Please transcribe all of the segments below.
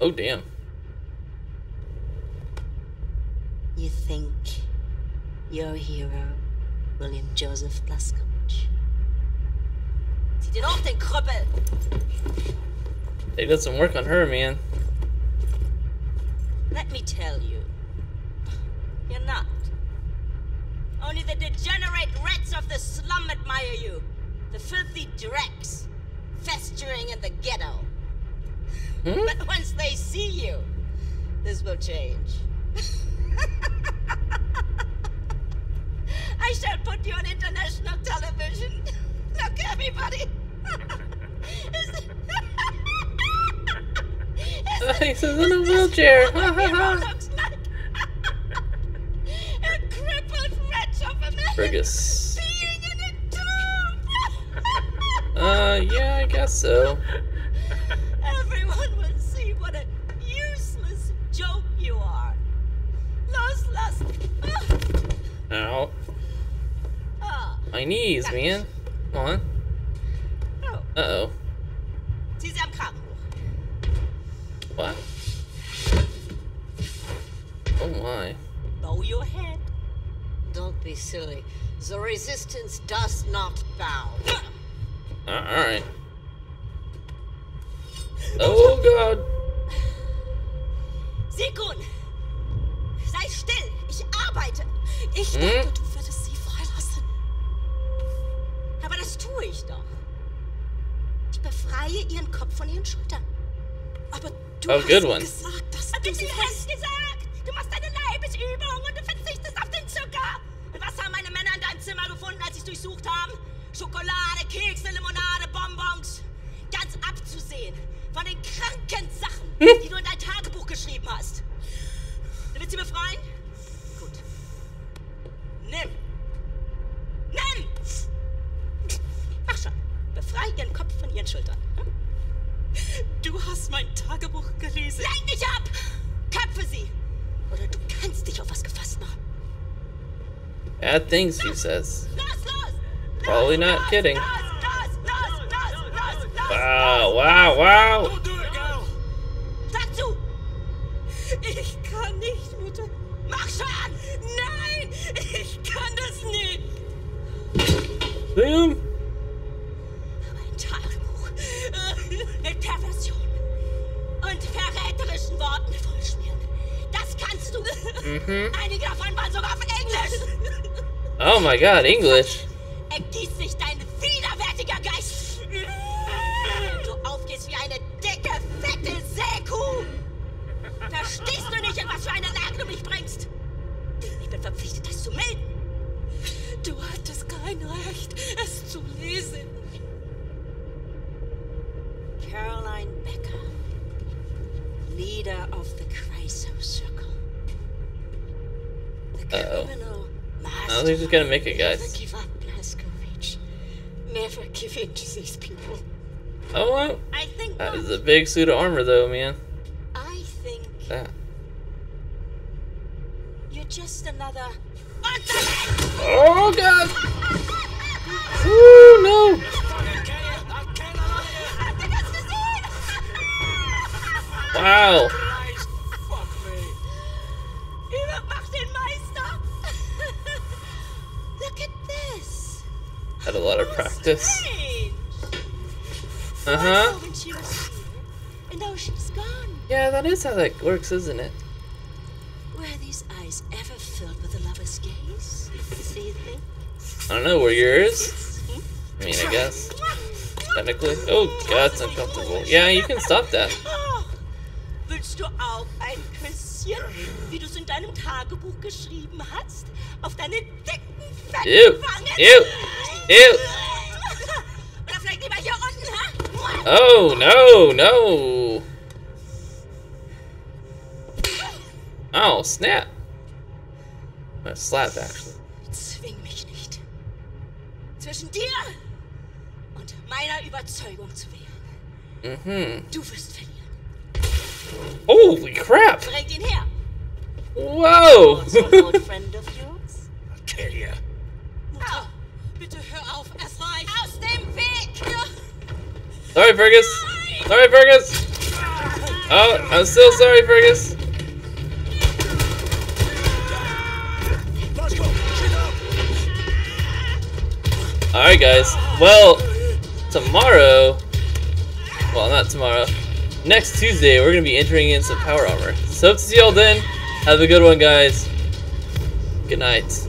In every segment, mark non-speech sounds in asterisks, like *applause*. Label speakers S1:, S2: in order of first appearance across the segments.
S1: Oh, damn.
S2: You think your hero, William Joseph Blazkowicz? Zieh den hoch, den Krüppel!
S1: They did some work on her, man.
S2: Let me tell you, you're not. Only the degenerate rats of the slum admire you. The filthy dregs, festering in the ghetto.
S1: Hmm?
S2: But once they see you, this will change. *laughs* I shall put you on international television. *laughs* Look, everybody. *laughs* Is-
S1: He's in a wheelchair. Ha, ha, ha.
S2: looks like a crippled wretch of a man
S1: Fergus.
S2: being in a tomb.
S1: Uh, yeah, I guess so. Ow.
S2: ah.
S1: My knees, man. Come on.
S2: Oh,
S1: Uh-oh.
S2: zieh sie am Kragen.
S1: What? Oh my.
S2: Bow your head. Don't be silly. The resistance does not bow.
S1: Uh, Alright. Oh god.
S2: Sikun! Sei still! Ich arbeite! Ich
S1: Hm?
S2: dachte, du würdest sie freilassen. Aber das tue ich doch. Ich befreie ihren Kopf von ihren Schultern.
S3: Aber du
S1: Oh,
S3: hast
S1: one.
S3: gesagt, dass du sie
S2: das gesagt? Du machst eine Leibesübung und du verzichtest auf den Zucker. Und was haben meine Männer in deinem Zimmer gefunden, als sie es durchsucht haben? Schokolade, Kekse, Limonade, Bonbons. Ganz abzusehen von den kranken Sachen, *laughs* die du
S1: Bad things, she says. Probably not kidding. Wow, wow, wow. My god, English.
S2: Ergießt sich dein widerwärtiger Geist. Du aufgehst wie eine dicke, fette. Verstehst du nicht, in was für eine Lage du mich bringst? Ich bin verpflichtet, das zu melden.
S3: Du hattest kein Recht, es zu lesen.
S2: Caroline Becker, leader of the Kreisau Circle. The criminal
S1: I don't think she's gonna make it, guys.
S2: Never give up, Blazkowicz. Never give in to these people.
S1: Oh, wow.
S2: I think
S1: That
S2: not.
S1: is a big suit of armor, though, man.
S2: I think
S1: That.
S2: you're just another
S1: Oh god. *laughs* Ooh, no.
S4: Fucking
S1: Had a lot of practice. Uh huh.
S2: When she was here, and now she's gone.
S1: Yeah, that is how that works, isn't it?
S2: Were these eyes ever filled with a lover's gaze? Do you think?
S1: I don't know. Were yours? I mean, I guess. Technically. Oh god, it's uncomfortable. Yeah, you can stop that.
S2: Willst du auch ein Küsschen, wie du es in deinem Tagebuch geschrieben hast? Auf deine dicken, fetten
S1: Ew.
S2: Wangen?
S1: Ew. Ew.
S2: Oder vielleicht lieber hier unten, ha?
S1: Oh no, no. Oh snap. A slap actually.
S2: Zwing mich nicht. Zwischen dir und meiner Überzeugung zu wählen.
S1: Mm-hmm.
S2: Du wirst verlieren.
S1: Holy crap!
S2: Bringt ihn her.
S1: Whoa!
S2: So an old friend of yours?
S4: I'll kill you.
S2: Au,
S3: Bitte hör auf, es reicht.
S2: aus dem Weg!
S1: Sorry, Fergus. Sorry, Fergus. Oh, I'm still sorry, Fergus.
S4: Blasco, shit up!
S1: Alright, guys. Well, tomorrow. Well, not tomorrow. Next Tuesday, we're going to be entering in some power armor. So, hope to see y'all then. Have a good one, guys. Good night.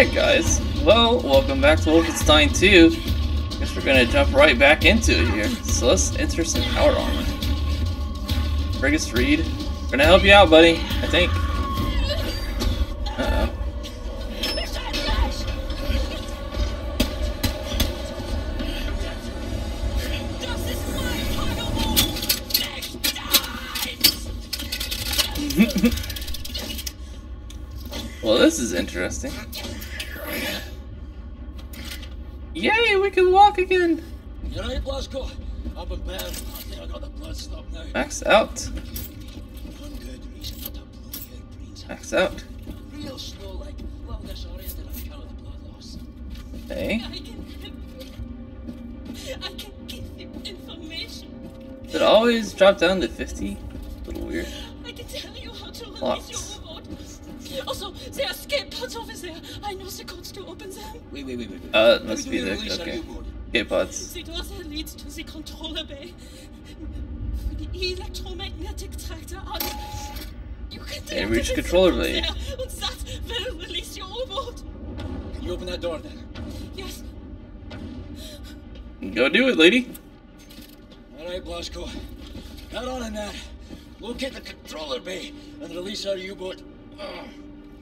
S1: Alright guys, well, welcome back to Wolfenstein 2. Guess we're gonna jump right back into it here. So let's enter some power armor. Fergus Reed, we're gonna help you out, buddy, I think.
S3: Nicht deins! *laughs*
S1: Well, this is interesting. Yay, we can walk again!
S4: You right, Blasco? Up and bad. I think I got the blood stop now.
S1: Max out.
S4: One good reason to blow you out, brains.
S1: Max out.
S4: Real slow, like, little disoriented on account of the blood loss.
S1: Okay.
S3: I can... I can give you information.
S1: Did it always drop down to 50? A little weird.
S3: I can tell you how to release your. Also, the escape pods over there. I know the codes to open them.
S4: Wait, wait, wait, wait. wait.
S1: Uh, it must
S4: do
S1: be
S4: we
S1: the- okay.
S4: U-boat?
S1: Pods.
S3: The door that leads to the controller bay. Für die electromagnetic tractor an. You can
S1: Okay, reach
S3: deactivate the
S1: controller bay.
S3: And that will release your robot.
S4: Can you open that door then?
S3: Yes,
S1: Go do it, lady.
S4: All right, Blasco. Head on in that. Locate the controller bay and release our U-boat.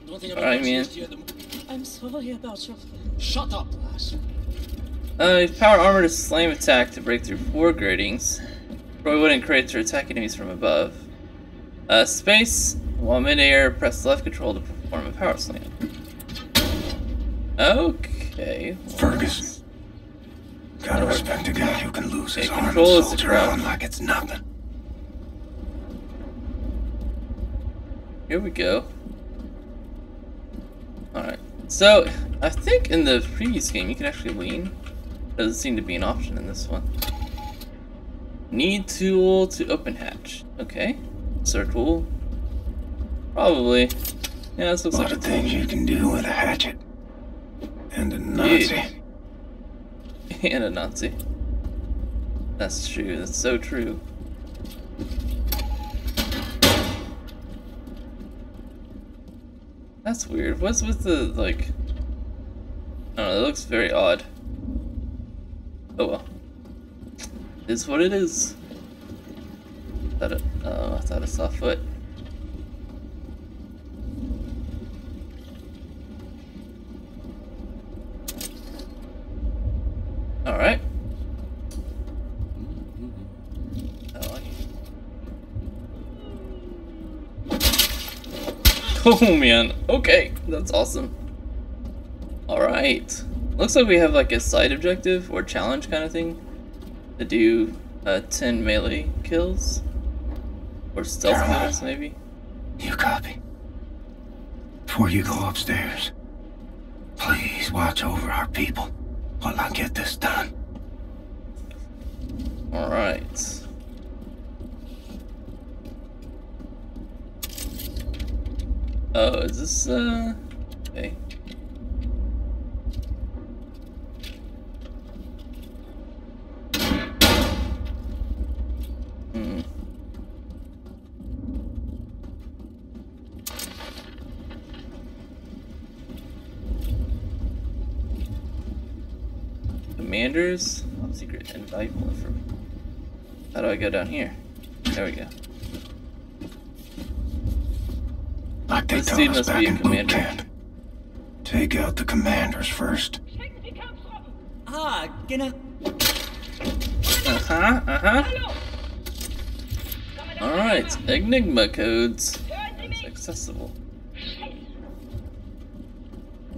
S4: Ugh. Don't think I'm
S1: All right, man.
S4: to the mo-
S3: I'm sorry about your
S4: Shut up, lass.
S1: Uh, power armor to slam attack to break through four gratings. Probably wouldn't create to attack enemies from above. Uh, space, while midair, press left control to perform a power slam. Okay. well,
S5: Fergus. Gotta respect a guy who can lose his
S1: Okay,
S5: arm and
S1: control is
S5: soldier on like it's nothing.
S1: Here we go. Alright. So, I think in the previous game you could actually lean. Doesn't seem to be an option in this one. Need tool to open hatch. Okay. Circle. Probably. Yeah, this looks
S5: A
S1: like
S5: lot
S1: a
S5: of
S1: tool.
S5: things you can do with a hatchet. And a Nazi. *laughs*
S1: And a Nazi. That's true. That's so true. That's weird. What's with the like? I don't know. It looks very odd. Oh well. It's what it is. Thought it. Oh, I thought I saw a foot. All right. I like it. Oh man. Okay, that's awesome. All right. Looks like we have like a side objective or challenge kind of thing to do uh, 10 melee kills or stealth
S5: Caroline.
S1: kills maybe.
S5: You copy? Before you go upstairs, please watch over our people while I get this done.
S1: All right. Oh, is this uh? Okay. Hmm. Commanders, secret and valuable information. How do I go down here? There we go.
S5: Like they
S1: This
S5: taught us back
S1: be a
S5: in boot
S1: commander.
S5: camp. Take out the commanders first.
S2: Schicken die Kampfgruppen!
S6: Ah, genau.
S1: Uh huh. Uh huh. All right. Enigma codes
S2: Hören Sie mich!
S1: accessible.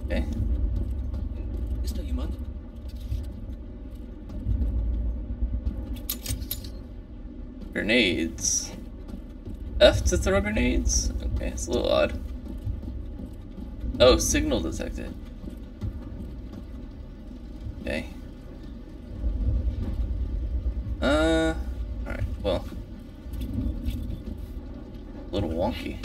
S1: Okay.
S4: Ist da jemand?
S1: Grenades. F to throw grenades? Okay, it's a little odd. Oh, signal detected. Okay. Uh, alright, well. A little wonky.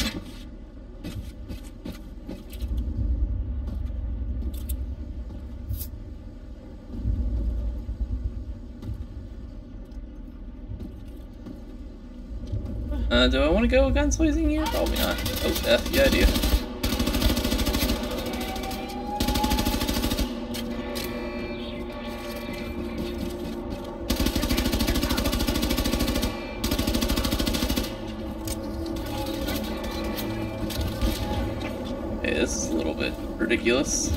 S1: Uh, do I want to go guns blazing here? Probably not. Oh, F, yeah, I do. Ridiculous.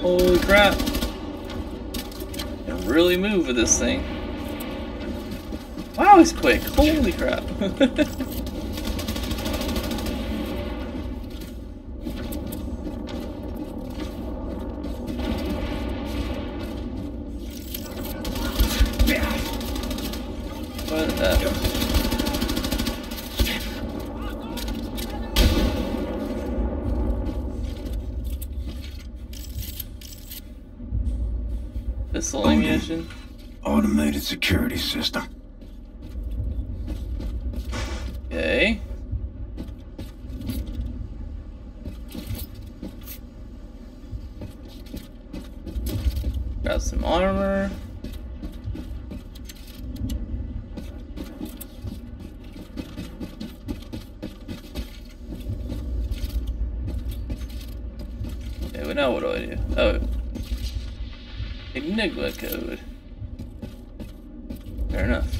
S1: Holy crap! Can really move with this thing. Wow, he's quick! Holy crap! *laughs*
S5: system.
S1: Okay. Got some armor. Okay, well now what do I do? Oh. Enigma code. Fair enough.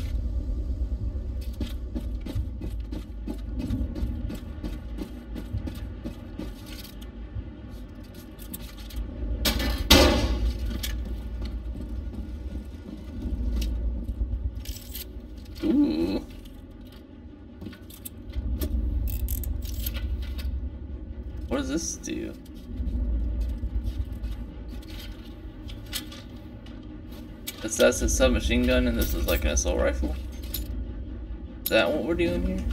S1: Ooh. What does this do? That's a submachine gun and this is like an assault rifle. Is that what we're doing here?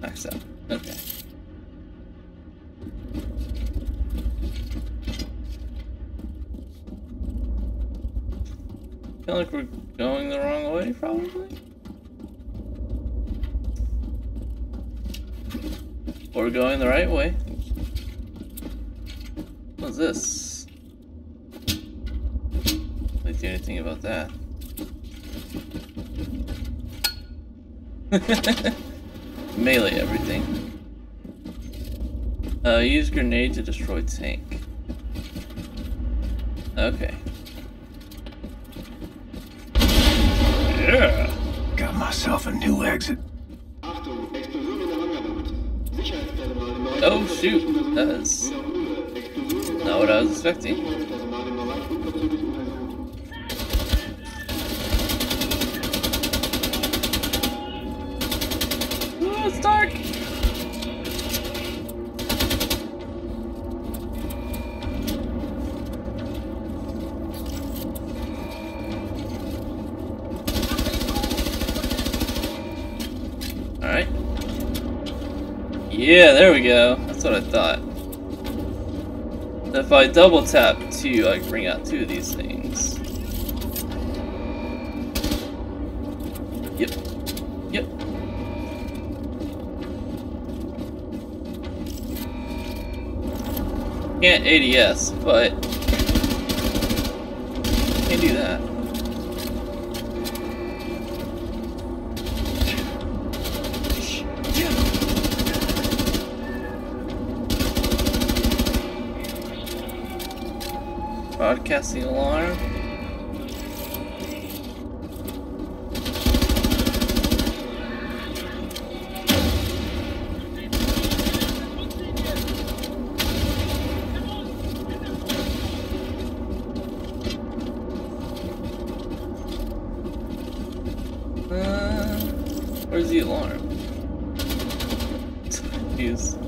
S1: Max out. Okay. feel like we're going the wrong way, probably? Or we're going the right way. What's this? Can't do anything about that. *laughs* Melee everything. Uh, use grenade to destroy tank. Okay. Yeah.
S5: Got myself a new exit.
S1: Oh shoot, that is not what I was expecting. Oh, it's dark. Alright. Yeah, there we go. That's what I thought. If I double tap two, I can bring out two of these things. Yep. Yep. Can't ADS, but can do that. Broadcasting alarm. Uh, where's the alarm? *laughs* Confused.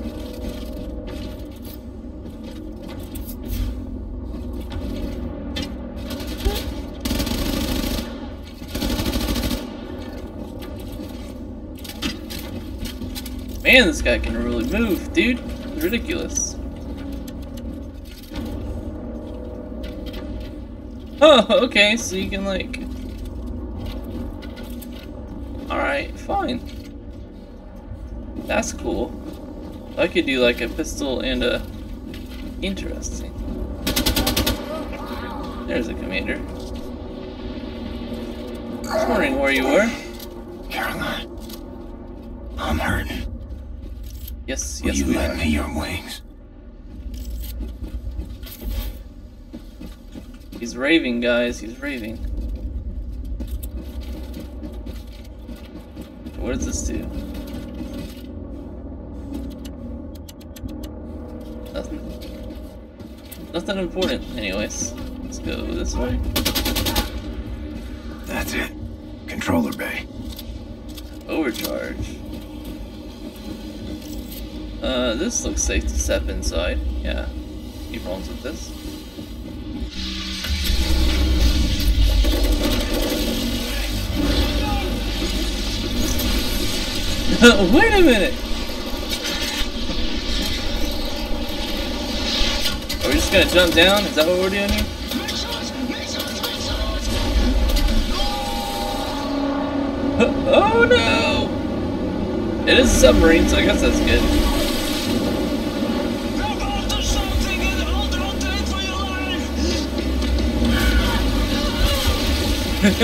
S1: Man, this guy can really move, dude. It's ridiculous. Oh, okay, so you can like... Alright, fine. That's cool. I could do like a pistol and a... Interesting. There's a commander. Just wondering where you were.
S5: Will
S1: yes,
S5: you lend
S1: are.
S5: me your wings?
S1: He's raving, guys. He's raving. What does this do? Nothing. Nothing important, anyways. Let's go this way.
S5: That's it. Controller bay.
S1: Overcharge. Uh, this looks safe to step inside. Yeah. He problems with this? *laughs* Wait a minute! Are we just gonna jump down? Is that what we're doing here? *laughs* Oh no! It is a submarine, so I guess that's good. *laughs* Good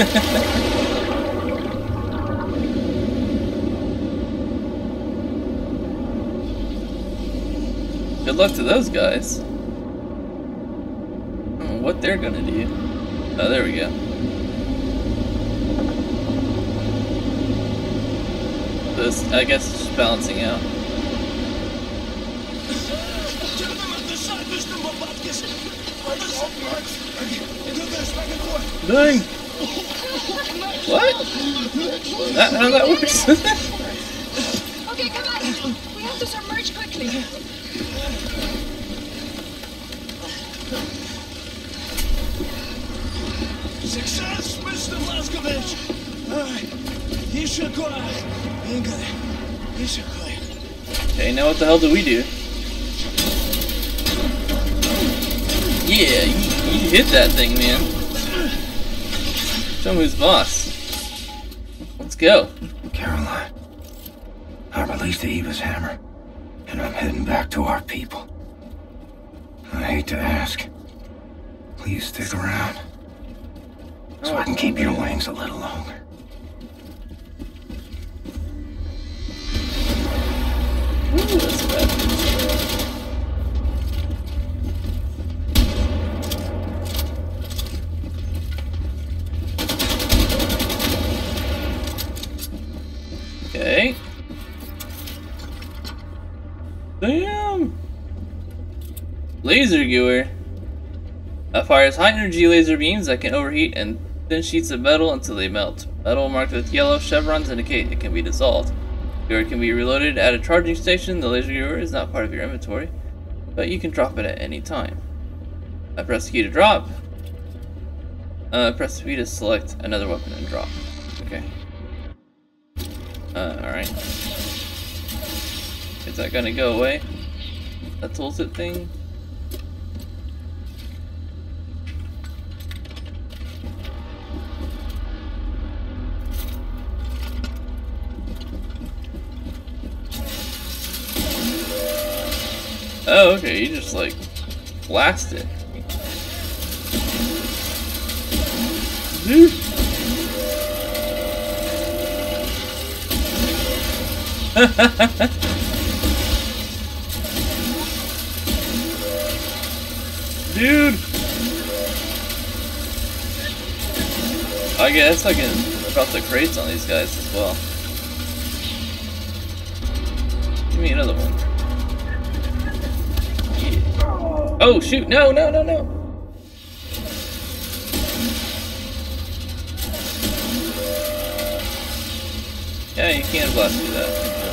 S1: luck to those guys. I don't know what they're gonna do. Oh, there we go. This, I guess, it's just balancing out.
S4: Kill them at the side, Mr. Mabatkis! On the side! Do this, back and forth!
S1: Dang! What? That, how that works? *laughs*
S3: okay, come on. We have to submerge quickly.
S4: Success, Mr. Blazkowicz! Alright, He should go He ain't got it.
S1: He should go Okay, now what the hell do we do? Yeah, you, you hit that thing, man. Show me who's boss. Let's go.
S5: Caroline, I released the Eva's hammer, and I'm heading back to our people. I hate to ask. Please stick around, so I can keep your wings a little longer.
S1: Ooh, that's bad. Lasergewehr. Uh, fires high energy laser beams that can overheat and thin sheets of metal until they melt. Metal marked with yellow chevrons indicate it can be dissolved. Gewehr can be reloaded at a charging station. The Lasergewehr is not part of your inventory, but you can drop it at any time. I press key to drop. Uh, press V to select another weapon and drop. Okay. Uh, alright. Is that gonna go away? That tooltip thing? Oh, okay, you just like blast it. Dude. Dude! I guess I can drop the crates on these guys as well. Give me another one. Oh shoot, no, no, no, no! Yeah, you can't blast through that.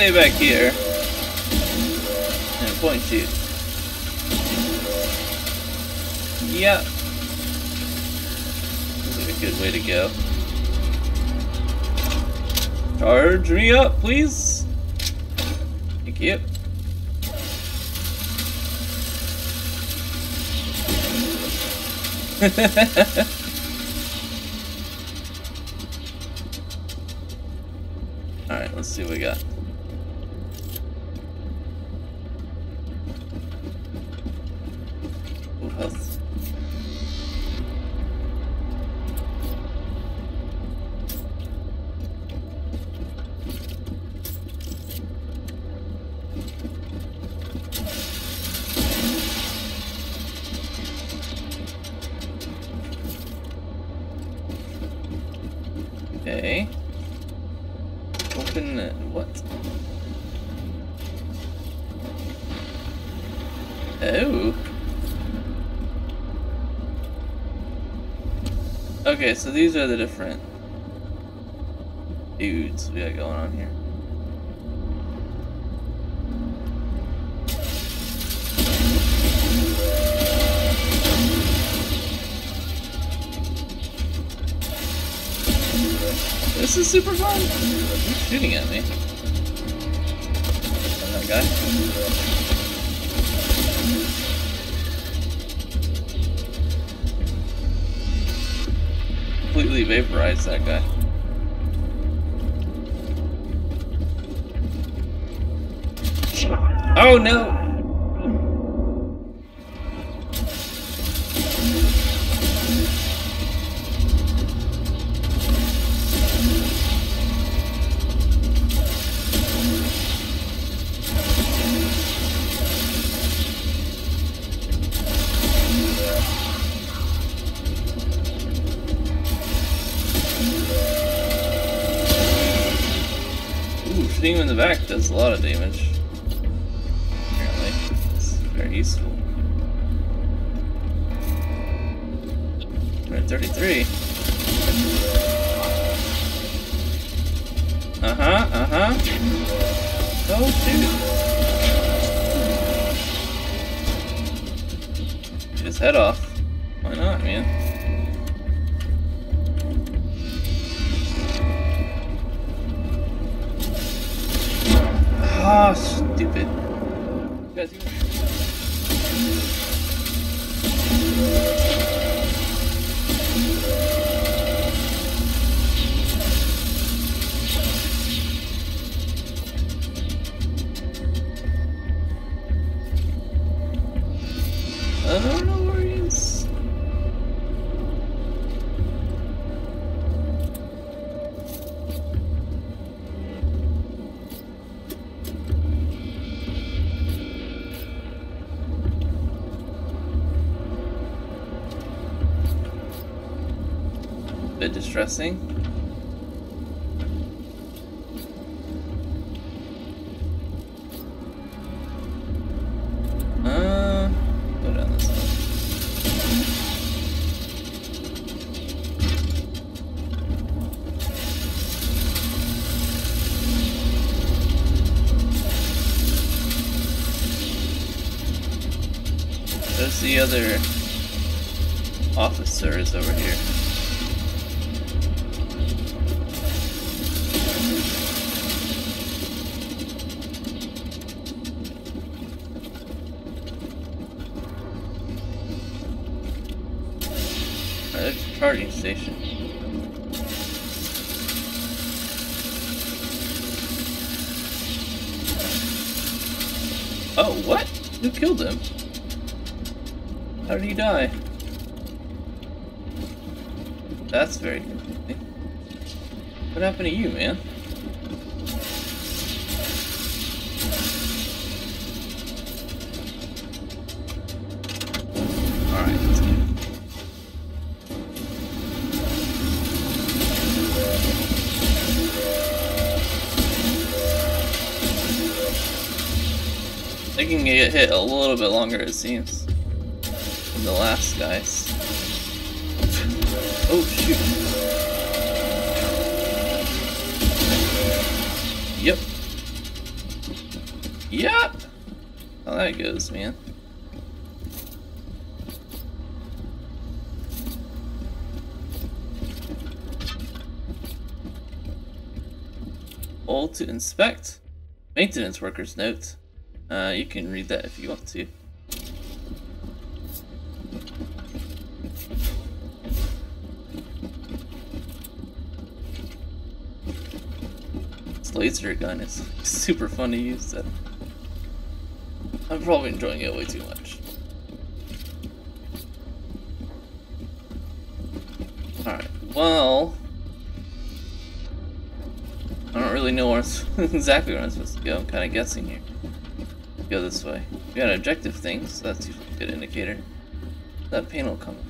S1: Stay back here and point shoot. Yeah. This is a good way to go. Charge me up, please. Thank you. *laughs* Alright, let's see what we got. Ooh, health. Okay. Open uh, what? Oh. Okay, so these are the different dudes we got going on here. This is super fun. Who's shooting at me? That guy. Vaporized that guy. Oh no! Head off. Why not, man? Ah, stupid. Distressing. Uh, go down this. There's the other officers over here. Oh, what? Who killed him? How did he die? That's very confusing. What happened to you, man? Can get hit a little bit longer, it seems, than the last guys. *laughs* Oh, shoot. Yep. Yep. How that goes, man. All to inspect. Maintenance workers note. Uh, you can read that if you want to. This laser gun is *laughs* super fun to use. That I'm probably enjoying it way too much. Alright, well... I don't really know where *laughs* exactly where I'm supposed to go. I'm kind of guessing here. Go this way. We got objective thing, so that's a good indicator. That panel coming.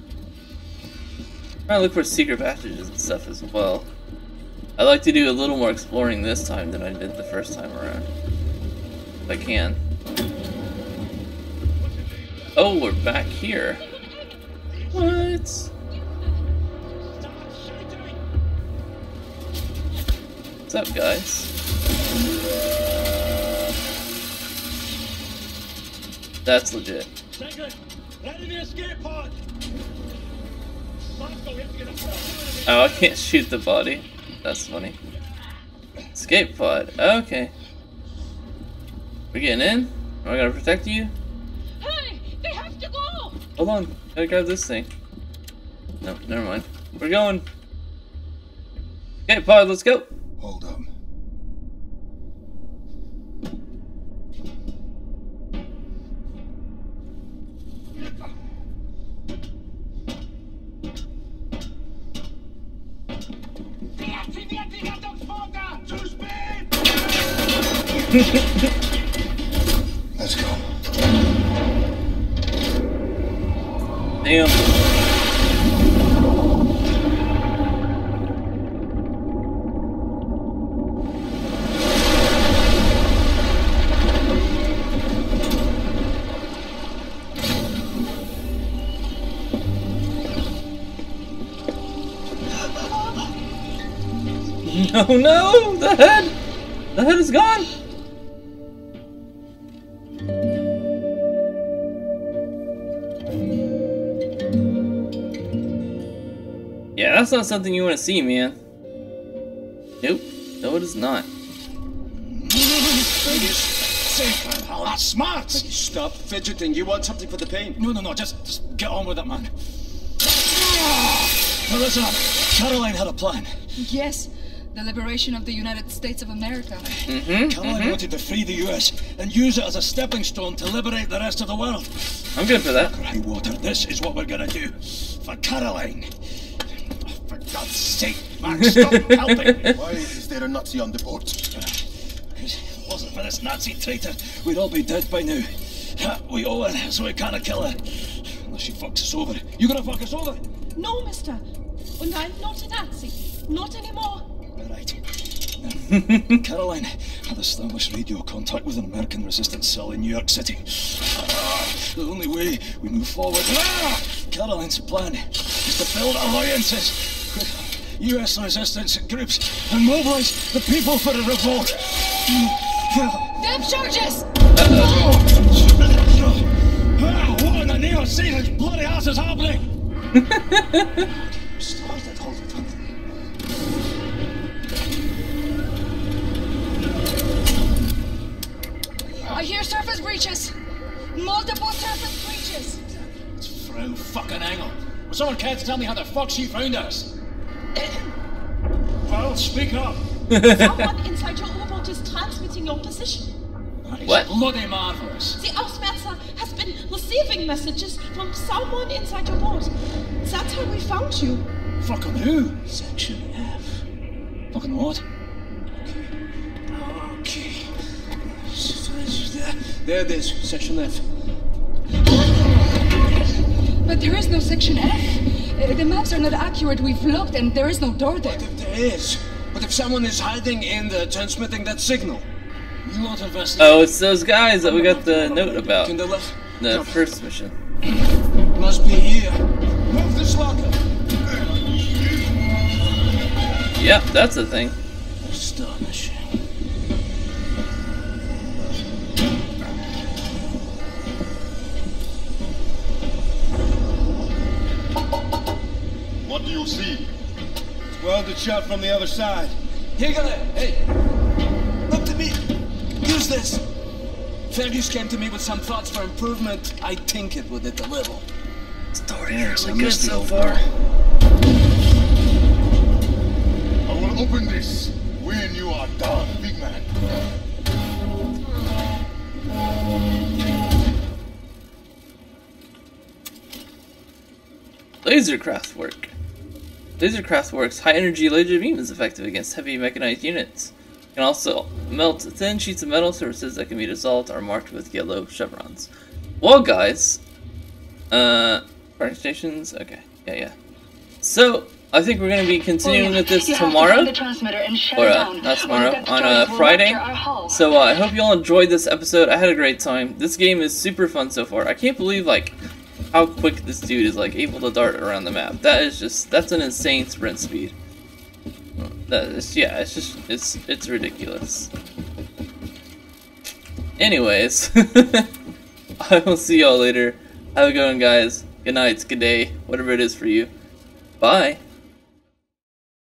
S1: Trying to look for secret passages and stuff as well. I'd like to do a little more exploring this time than I did the first time around. If I can. Oh, we're back here. What? What's up, guys?
S4: Get a
S1: Oh, I can't shoot the body. That's funny. Escape pod. Okay. We're getting in? Am I gonna protect you?
S3: Hey, they have to go!
S1: Hold on. Gotta grab this thing. No, never mind. We're going. Escape pod, let's go.
S5: Hold up. Let's go.
S1: Damn. *laughs* No, no! The head! The head is gone! That's not something you want to see, man. Nope. No, it is not.
S4: Safe, man. Oh, that's smart.
S6: Stop fidgeting. You want something for the pain?
S4: No, no, no. Just, just get on with it, man. Now listen up. Caroline had a plan.
S7: Yes, the liberation of the United States of America.
S4: Mm-hmm, Caroline mm-hmm. wanted to free the U.S. and use it as a stepping stone to liberate the rest of the world.
S1: I'm good for that.
S4: High water, this is what we're gonna do. For Caroline. For God's sake, Max, stop *laughs* helping.
S5: Why is there a Nazi on the boat?
S4: If it wasn't for this Nazi traitor, we'd all be dead by now. We owe her, so we can't kill her. Unless she fucks us over. You gonna fuck us over?
S3: No, mister. And I'm not a Nazi. Not anymore.
S4: Right. Now, *laughs* Caroline had established radio contact with an American resistance cell in New York City. Ah, The only way we move forward. Ah! Caroline's plan is to build alliances with US resistance groups and mobilize the people for a revolt.
S7: Depth charges!
S4: What in the name of Satan's bloody ass is happening?
S5: Started, hold it.
S7: I hear surface breaches. Multiple surface breaches.
S4: It's Frau fucking Engel. Will someone care to tell me how the fuck she found us? Well, speak up.
S3: Someone inside your U-boat is transmitting your position.
S4: That is
S1: What?
S4: bloody marvellous.
S3: The Ausmerzer has been receiving messages from someone inside your boat. That's how we found you.
S4: Fucking who? Section F. Fucking what?
S6: Okay. There it is. Section F.
S7: But there is no section F. Uh, The maps are not accurate. We've looked and there is no door there.
S6: If there is. But if someone is hiding in there transmitting that signal.
S4: You want to investigate?
S1: Oh, it's those guys that we got the note about.
S6: Can the left?
S1: The first mission.
S6: Must be here. Move this locker.
S1: Yep, that's a thing.
S6: Astonishing. Shot from the other side.
S4: Here, gonna. Hey! Look to me! Use this! Fergus came to me with some thoughts for improvement. I tinkered with it a little.
S1: Story
S4: Yes,
S1: really
S4: I
S1: good
S4: missed
S1: so far.
S8: I will open this when you are done, big man.
S1: Laserkraftwerk. Laserkraftwerks high energy laser beam is effective against heavy mechanized units. It Can also melt thin sheets of metal surfaces that can be dissolved are marked with yellow chevrons. Well, guys, uh, parking stations. Okay, yeah, yeah. So I think we're gonna be continuing with this
S7: to
S1: tomorrow.
S7: find the transmitter and shut
S1: or uh, not tomorrow, on
S7: a
S1: uh, Friday.
S7: rupture our hull.
S1: So uh, I hope you all enjoyed this episode. I had a great time. This game is super fun so far. I can't believe like how quick this dude is like able to dart around the map. That is just that's an insane sprint speed. That is yeah, it's just it's it's ridiculous. Anyways, *laughs* I will see y'all later. Have a good one, guys. Good night, good day, whatever it is for you. Bye.